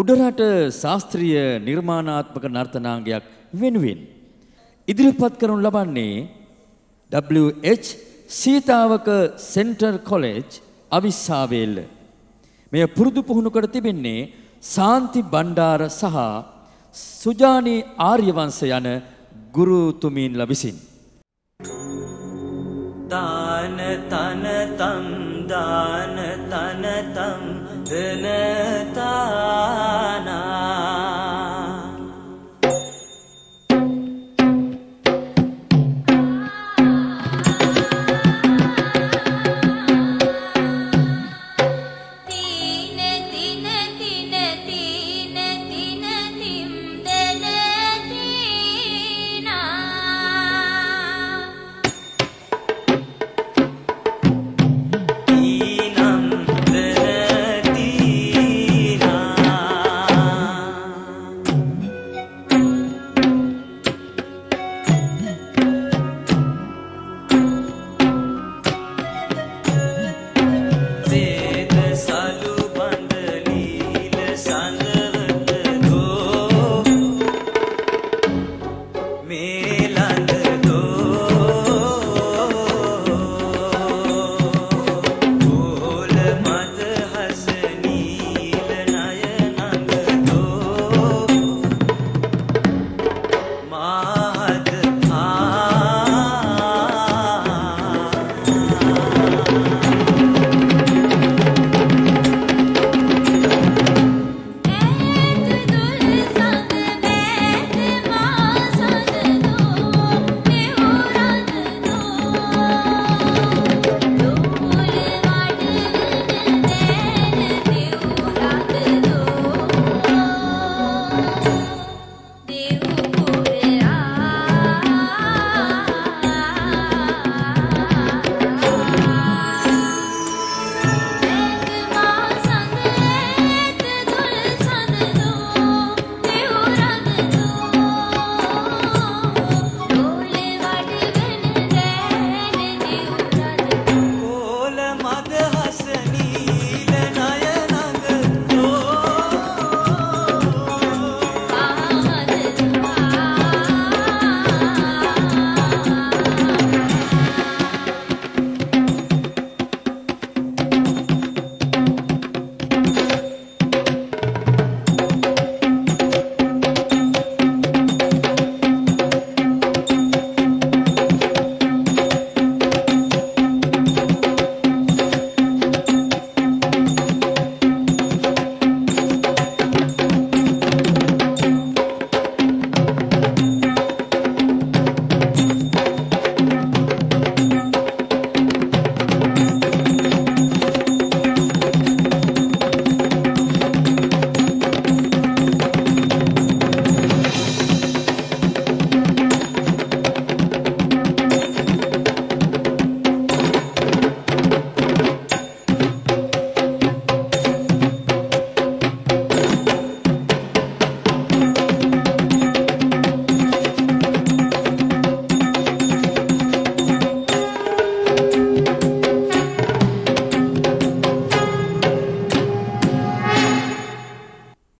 උඩරට ශාස්ත්‍රීය නිර්මාණාත්මක නර්තනාංගයක් වෙනුවෙන් ඉදිරිපත් කරනු ලබන්නේ WH Sitawaka centre college Avissawella. මෙය පුරුදු පුහුණු කර තිබෙන්නේ සාන්ති බණ්ඩාර සහ සුජානි ආර්යවංශ යන ගුරුතුමීන්ල විසින්. දාන තනතම් දාන තනතම් දනතා